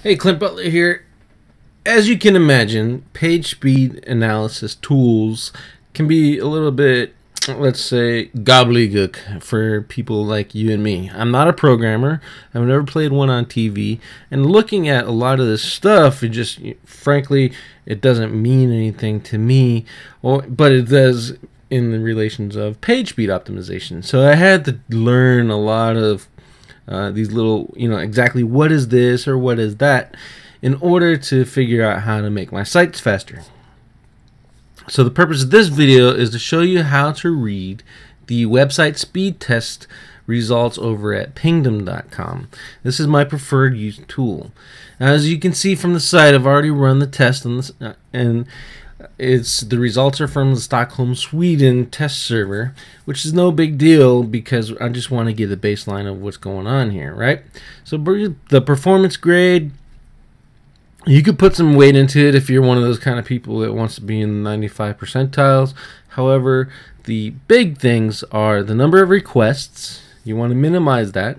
Hey, Clint Butler here. As you can imagine, page speed analysis tools can be a little bit, let's say, gobbledygook for people like you and me. I'm not a programmer. I've never played one on TV, and looking at a lot of this stuff, it just, frankly, it doesn't mean anything to me. Or, but it does in the relations of page speed optimization. So I had to learn a lot of uh, these little, you know, exactly what is this or what is that in order to figure out how to make my sites faster. So the purpose of this video is to show you how to read the website speed test results over at pingdom.com. This is my preferred use tool. Now, as you can see from the site, I've already run the test on this, uh, and it's the results are from the Stockholm, Sweden test server, which is no big deal because I just want to get the baseline of what's going on here, right? So the performance grade, you could put some weight into it if you're one of those kind of people that wants to be in the 95 percentiles. However, the big things are the number of requests. You want to minimize that.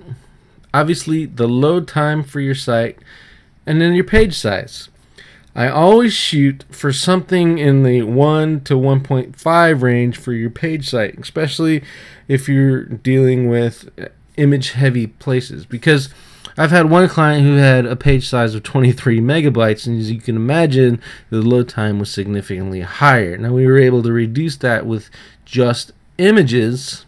Obviously, the load time for your site, and then your page size. I always shoot for something in the 1 to 1.5 range for your page site, especially if you're dealing with image heavy places. Because I've had one client who had a page size of 23 megabytes, and as you can imagine, the load time was significantly higher. Now, we were able to reduce that with just images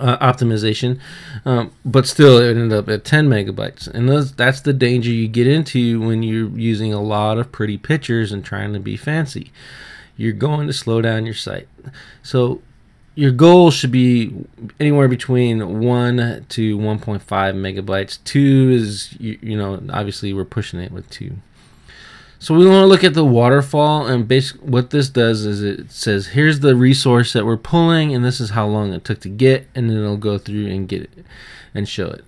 uh, optimization, um, but still it ended up at 10 megabytes. And those, that's the danger you get into when you're using a lot of pretty pictures and trying to be fancy. You're going to slow down your site. So your goal should be anywhere between 1 to 1.5 megabytes. 2 is, you, you know, obviously we're pushing it with 2. So we want to look at the waterfall and basically what this does is it says here's the resource that we're pulling and this is how long it took to get and then it'll go through and get it and show it.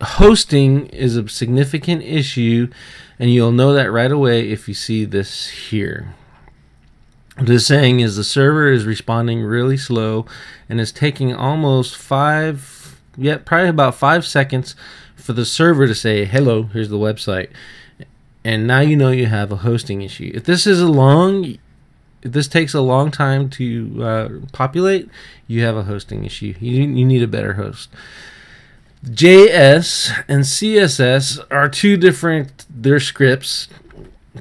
Hosting is a significant issue and you'll know that right away if you see this here. What it's saying is the server is responding really slow and it's taking almost five, yeah, probably about five seconds for the server to say, hello, here's the website and now you know you have a hosting issue. If this is a long, if this takes a long time to uh, populate, you have a hosting issue. You, you need a better host. JS and CSS are two different, they're scripts.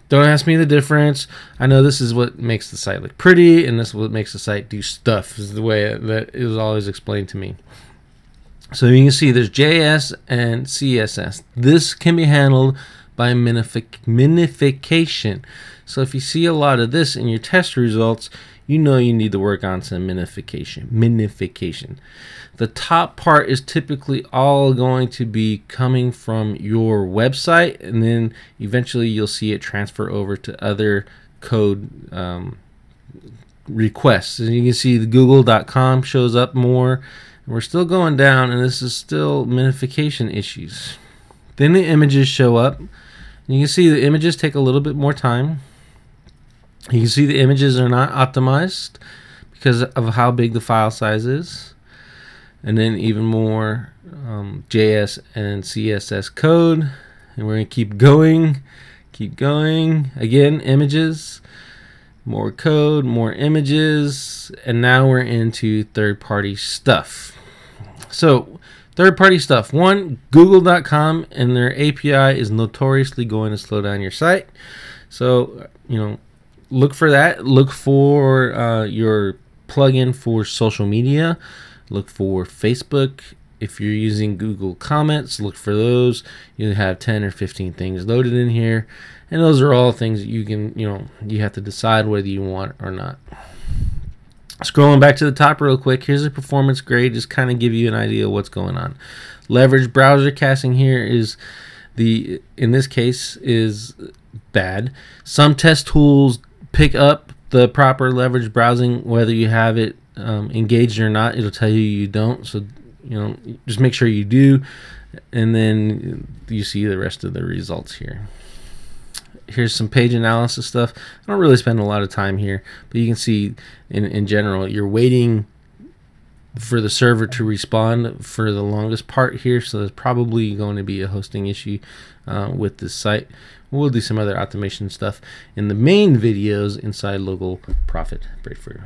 Don't ask me the difference. I know this is what makes the site look pretty, and this is what makes the site do stuff, is the way that it was always explained to me. So you can see there's JS and CSS. This can be handled by minific minification. So if you see a lot of this in your test results, you know you need to work on some minification. Minification. The top part is typically all going to be coming from your website, and then eventually you'll see it transfer over to other code um, requests. And you can see the google.com shows up more. We're still going down, and this is still minification issues. Then the images show up. You can see the images take a little bit more time. You can see the images are not optimized because of how big the file size is. And then even more um, JS and CSS code. And we're going to keep going, keep going. Again, images, more code, more images. And now we're into third party stuff. So Third party stuff. One, Google.com and their API is notoriously going to slow down your site. So, you know, look for that. Look for uh, your plugin for social media. Look for Facebook. If you're using Google Comments, look for those. You have 10 or 15 things loaded in here. And those are all things that you can, you know, you have to decide whether you want or not. Scrolling back to the top real quick, here's a performance grade, just kind of give you an idea of what's going on. Leverage browser caching here is the, in this case, is bad. Some test tools pick up the proper leverage browsing, whether you have it um, engaged or not. It'll tell you you don't. So, you know, just make sure you do. And then you see the rest of the results here here's some page analysis stuff. I don't really spend a lot of time here, but you can see in, in general, you're waiting for the server to respond for the longest part here, so there's probably going to be a hosting issue uh, with this site. We'll do some other automation stuff in the main videos inside Local Profit Breakthrough.